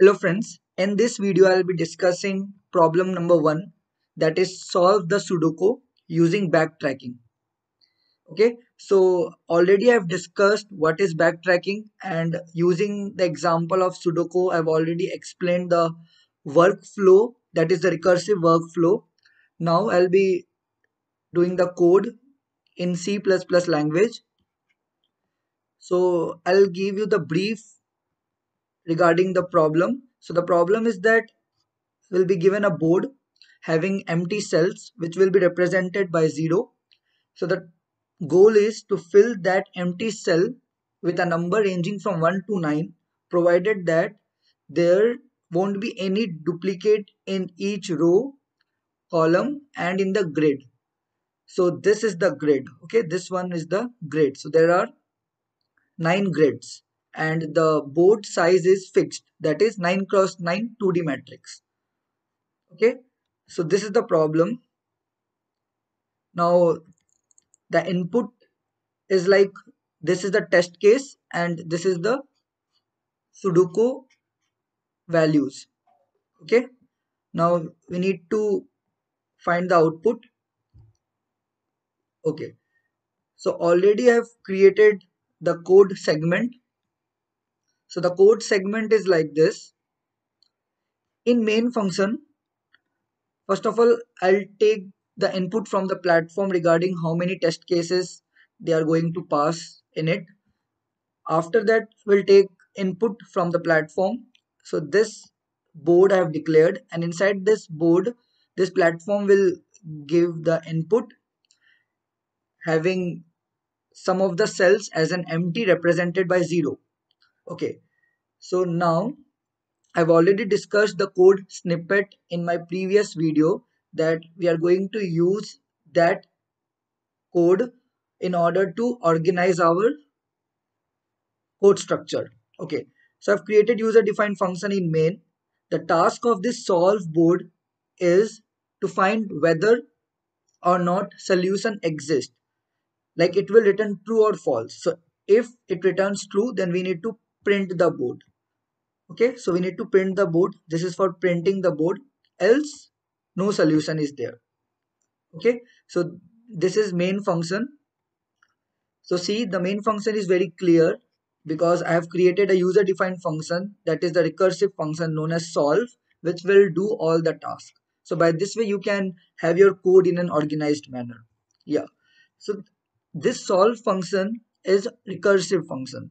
Hello friends, in this video I will be discussing problem number one that is solve the Sudoku using backtracking. Okay, so already I've discussed what is backtracking and using the example of Sudoku I've already explained the workflow that is the recursive workflow. Now I'll be doing the code in C++ language. So I'll give you the brief regarding the problem. So the problem is that we'll be given a board having empty cells which will be represented by 0. So the goal is to fill that empty cell with a number ranging from 1 to 9 provided that there won't be any duplicate in each row column and in the grid so this is the grid okay this one is the grid so there are nine grids and the board size is fixed. That is 9 cross 9 2d matrix. Okay? So this is the problem. Now the input is like this is the test case and this is the sudoku values. Okay? Now we need to find the output. Okay. So already i have created the code segment so the code segment is like this. In main function, first of all, I'll take the input from the platform regarding how many test cases they are going to pass in it. After that, we'll take input from the platform. So this board I have declared and inside this board, this platform will give the input having some of the cells as an empty represented by 0 okay. So now I've already discussed the code snippet in my previous video that we are going to use that code in order to organize our code structure. Okay. So I've created user defined function in main. The task of this solve board is to find whether or not solution exists like it will return true or false. So if it returns true then we need to print the board. Okay so we need to print the board. This is for printing the board. Else no solution is there. Okay so this is main function. So see the main function is very clear because I have created a user defined function that is the recursive function known as solve which will do all the tasks so by this way you can have your code in an organized manner. Yeah. So this solve function is recursive function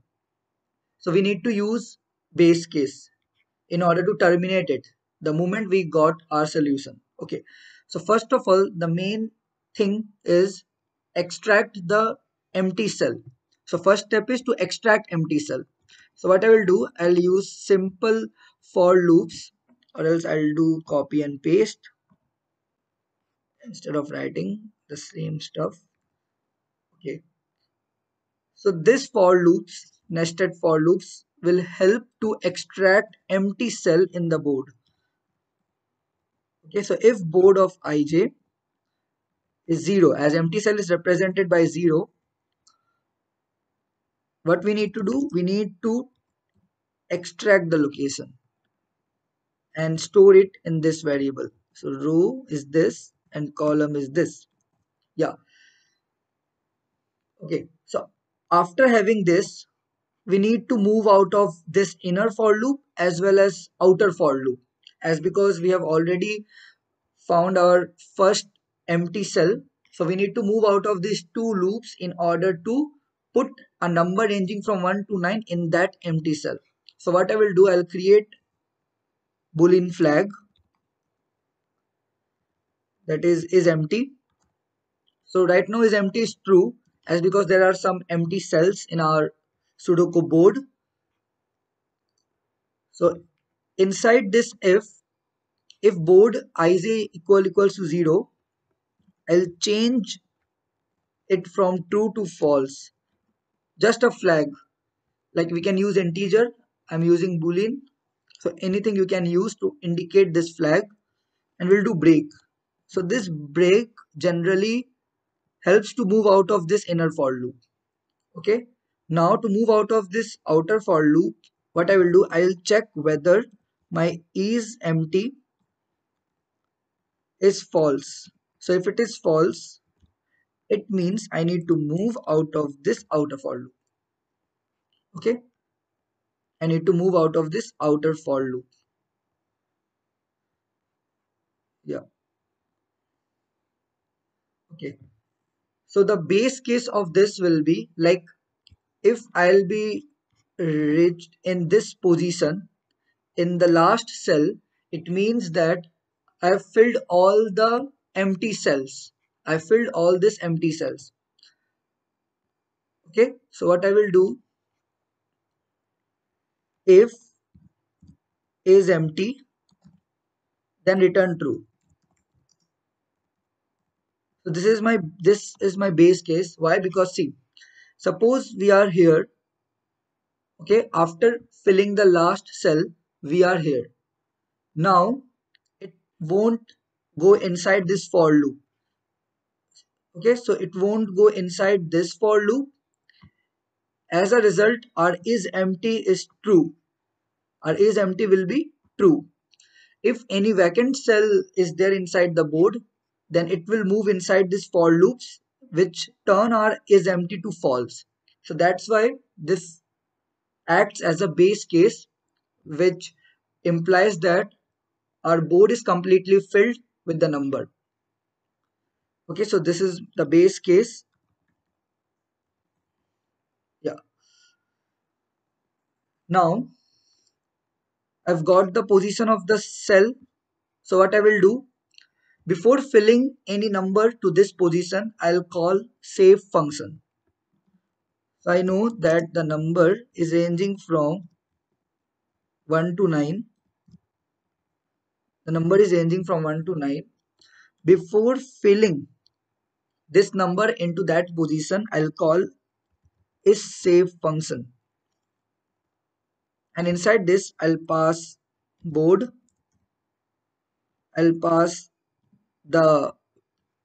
so we need to use base case in order to terminate it the moment we got our solution. Okay. So first of all, the main thing is extract the empty cell. So first step is to extract empty cell. So what I will do, I'll use simple for loops or else I'll do copy and paste instead of writing the same stuff. Okay. So this for loops nested for loops will help to extract empty cell in the board. Okay, so if board of ij is 0 as empty cell is represented by 0, what we need to do? We need to extract the location and store it in this variable. So row is this and column is this. Yeah. Okay, so after having this, we need to move out of this inner for loop as well as outer for loop. As because we have already found our first empty cell so we need to move out of these two loops in order to put a number ranging from 1 to 9 in that empty cell. So what i will do i'll create boolean flag that is is empty. So right now is empty is true as because there are some empty cells in our Sudoku board. So inside this if, if board ij equal equals to 0, I'll change it from true to false. Just a flag. Like we can use integer. I'm using boolean. So anything you can use to indicate this flag and we'll do break. So this break generally helps to move out of this inner for loop. Okay. Now to move out of this outer for loop, what I will do, I will check whether my is empty is false. So if it is false, it means I need to move out of this outer for loop. Okay. I need to move out of this outer for loop. Yeah. Okay. So the base case of this will be like if I'll be reached in this position in the last cell, it means that I've filled all the empty cells. I filled all these empty cells. Okay, so what I will do if is empty, then return true. So this is my this is my base case. Why? Because see, suppose we are here. Okay, after filling the last cell, we are here. Now it won't go inside this for loop. Okay, so it won't go inside this for loop. As a result, our is empty is true. Our is empty will be true. If any vacant cell is there inside the board, then it will move inside this for loops which turn our is empty to false. So that's why this acts as a base case which implies that our board is completely filled with the number. Okay, so this is the base case. Yeah. Now, I've got the position of the cell. So what I will do, before filling any number to this position, I'll call save function. So I know that the number is ranging from 1 to 9 the number is ranging from 1 to 9 before filling this number into that position I'll call is save function. And inside this I'll pass board. I'll pass the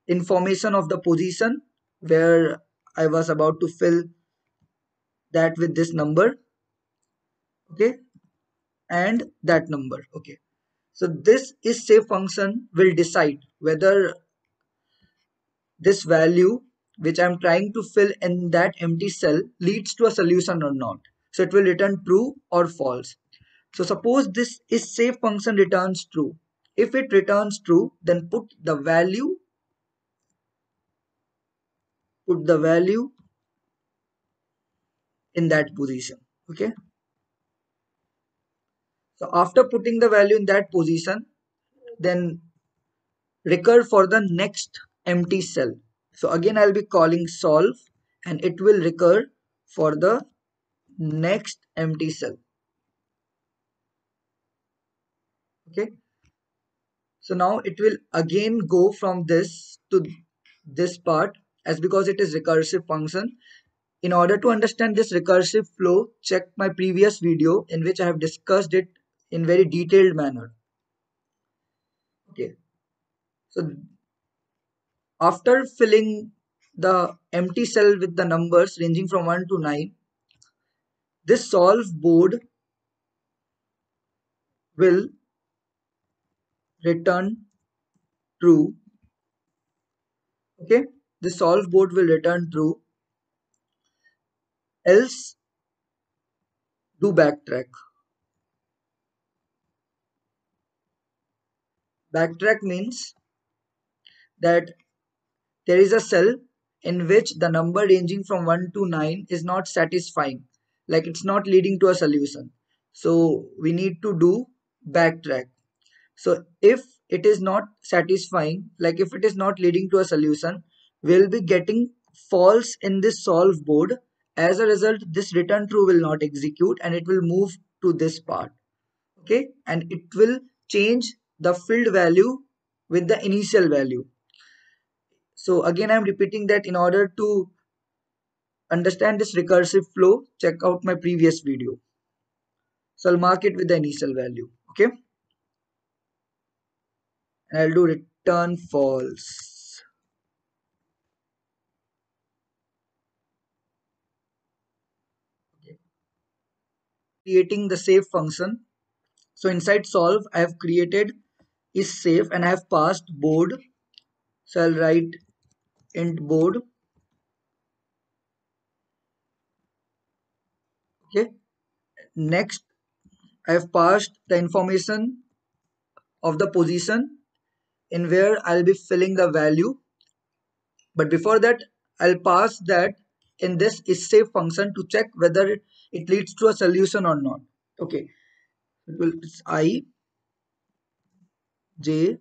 information of the position where I was about to fill that with this number okay and that number okay so this is save function will decide whether this value which I'm trying to fill in that empty cell leads to a solution or not. So it will return true or false. So suppose this is save function returns true. If it returns true, then put the value, put the value in that position. Okay. So after putting the value in that position, then recur for the next empty cell. So again, I'll be calling solve and it will recur for the next empty cell. Okay. So now it will again go from this to this part as because it is recursive function. In order to understand this recursive flow, check my previous video in which I have discussed it in very detailed manner. Okay. So after filling the empty cell with the numbers ranging from 1 to 9 this solve board will return true. Okay? The solve board will return true. Else do backtrack. Backtrack means that there is a cell in which the number ranging from 1 to 9 is not satisfying. Like it's not leading to a solution. So we need to do backtrack so if it is not satisfying like if it is not leading to a solution we'll be getting false in this solve board as a result this return true will not execute and it will move to this part okay and it will change the filled value with the initial value. So again, I'm repeating that in order to understand this recursive flow, check out my previous video. So I'll mark it with the initial value. Okay. And I'll do return false. Creating the save function So inside solve, I have created is safe and I have passed board. So I'll write int board. Okay. Next, I have passed the information of the position in where I'll be filling the value. But before that, I'll pass that in this is safe function to check whether it, it leads to a solution or not. Okay. It will it's i j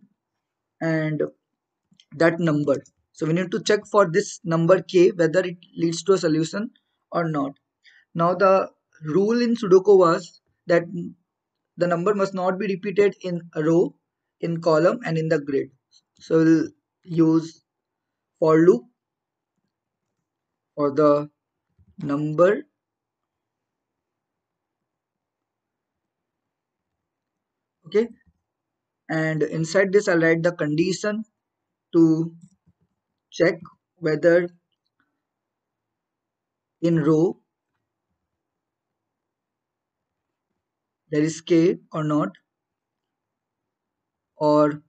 and that number so we need to check for this number k whether it leads to a solution or not now the rule in sudoku was that the number must not be repeated in a row in column and in the grid. So we'll use for loop for the number. Okay. And inside this I'll write the condition to check whether in row there is k or not or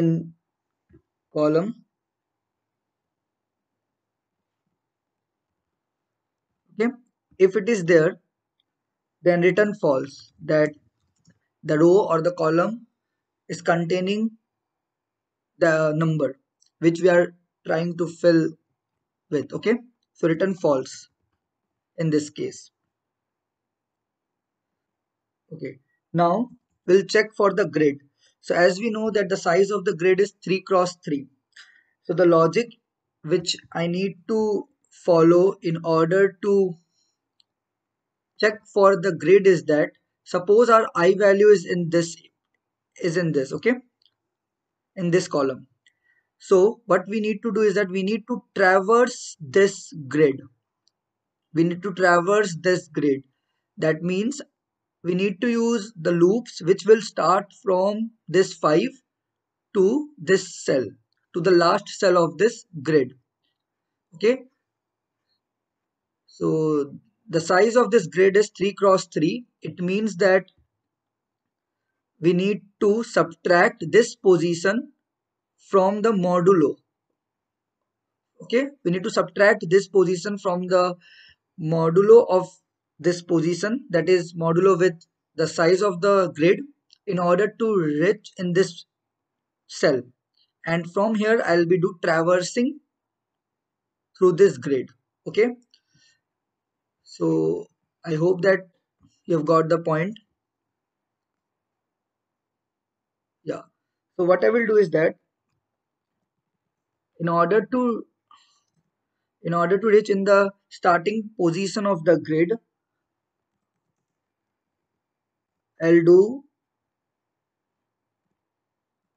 in column okay if it is there then return false that the row or the column is containing the number which we are trying to fill with okay? So return false in this case okay. Now we'll check for the grid. So as we know that the size of the grid is 3 cross 3 so the logic which i need to follow in order to check for the grid is that suppose our i value is in this is in this okay? In this column. So what we need to do is that we need to traverse this grid. We need to traverse this grid. That means we need to use the loops which will start from this 5 to this cell to the last cell of this grid. Okay? So the size of this grid is 3 cross 3 it means that we need to subtract this position from the modulo. Okay? We need to subtract this position from the modulo of this position that is modulo with the size of the grid in order to reach in this cell. And from here I'll be do traversing through this grid okay? So i hope that you've got the point. Yeah. So what i will do is that in order to in order to reach in the starting position of the grid i'll do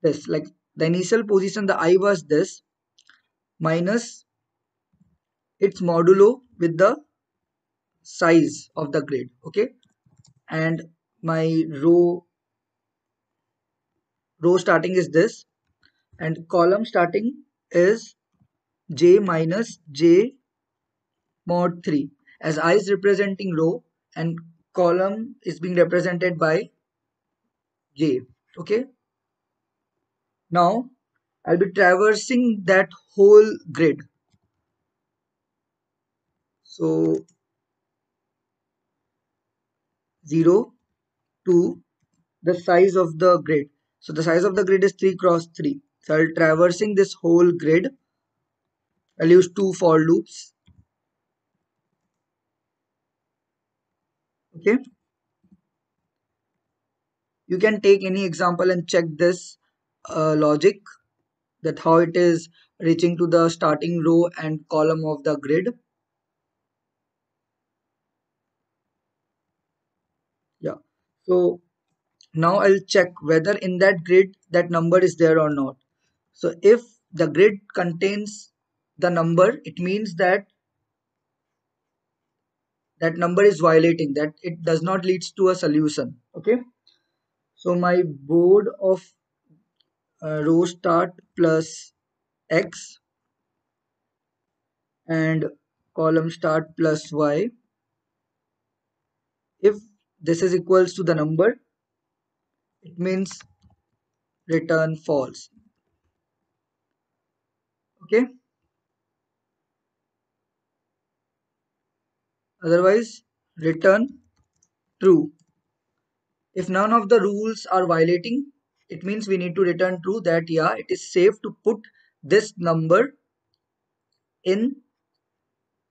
this. Like the initial position the i was this minus its modulo with the size of the grid okay? And my row row starting is this and column starting is j minus j mod 3 as i is representing row and column is being represented by j okay now i'll be traversing that whole grid so 0 to the size of the grid. So the size of the grid is 3 cross 3. So I'll traversing this whole grid. I'll use two for loops. Okay. You can take any example and check this uh, logic that how it is reaching to the starting row and column of the grid. yeah so now I'll check whether in that grid that number is there or not so if the grid contains the number it means that that number is violating that it does not leads to a solution. Okay? So my board of uh, row start plus x and column start plus y. If this is equals to the number it means return false. Okay otherwise return true. If none of the rules are violating it means we need to return true that yeah it is safe to put this number in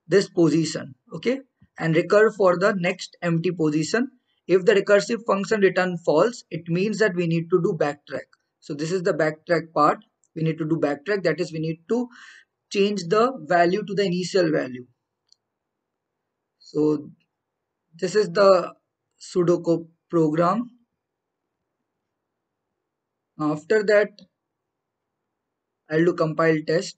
this position okay? And recur for the next empty position. If the recursive function return false it means that we need to do backtrack. So this is the backtrack part. We need to do backtrack. That is we need to change the value to the initial value so this is the sudoku program. After that i'll do compile test.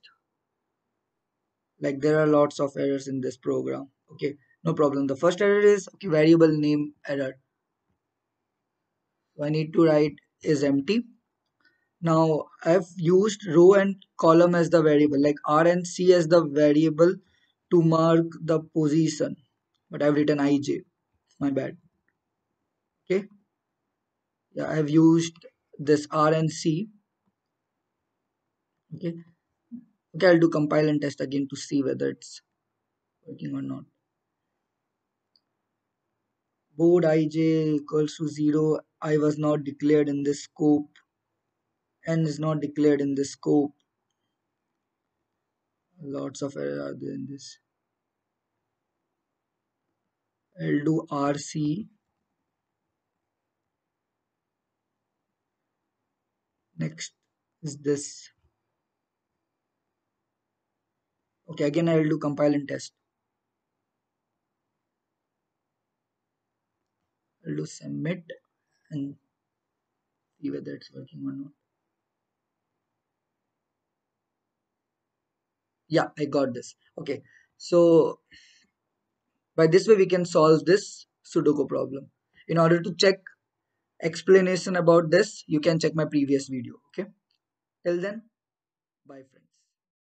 Like there are lots of errors in this program. Okay no problem. The first error is okay, variable name error. So i need to write is empty. Now i've used row and column as the variable like r and c as the variable to mark the position but i've written ij my bad. Okay? Yeah i've used this r and c. Okay? Okay i'll do compile and test again to see whether it's working or not. Board ij equals to 0 i was not declared in this scope. N is not declared in this scope. Lots of error are there in this i'll do rc next is this. Okay again i will do compile and test. I'll do submit and see whether it's working or not. Yeah i got this. Okay so by this way we can solve this sudoku problem. In order to check explanation about this you can check my previous video okay? Till then bye friends